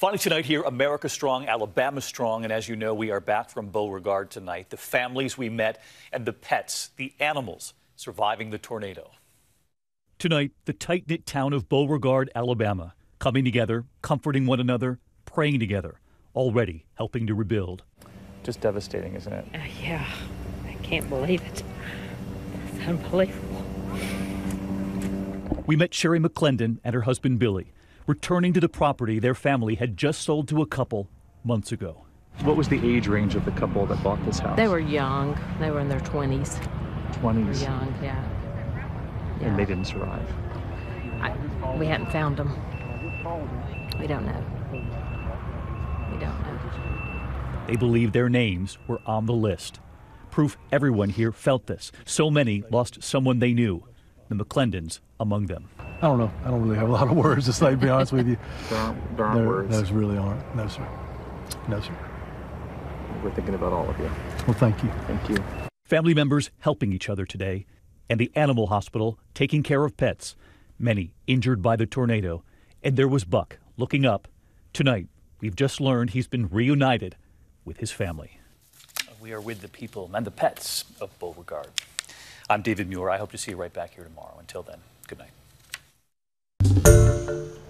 Finally tonight here, America Strong, Alabama Strong, and as you know, we are back from Beauregard tonight. The families we met and the pets, the animals surviving the tornado. Tonight, the tight-knit town of Beauregard, Alabama, coming together, comforting one another, praying together, already helping to rebuild. Just devastating, isn't it? Uh, yeah, I can't believe it. It's unbelievable. We met Sherry McClendon and her husband Billy, returning to the property their family had just sold to a couple months ago. What was the age range of the couple that bought this house? They were young. They were in their 20s. 20s. Young, yeah. yeah. And they didn't survive. I, we hadn't found them. We don't know. We don't know. They believe their names were on the list. Proof everyone here felt this. So many lost someone they knew, the McClendons among them. I don't know. I don't really have a lot of words to say, to be honest with you. There aren't, there aren't There- words. Those really aren't. No, sir. No, sir. We're thinking about all of you. Well, thank you. Thank you. Family members helping each other today, and the animal hospital taking care of pets, many injured by the tornado. And there was Buck looking up. Tonight, we've just learned he's been reunited with his family. We are with the people and the pets of Beauregard. I'm David Muir. I hope to see you right back here tomorrow. Until then, good night.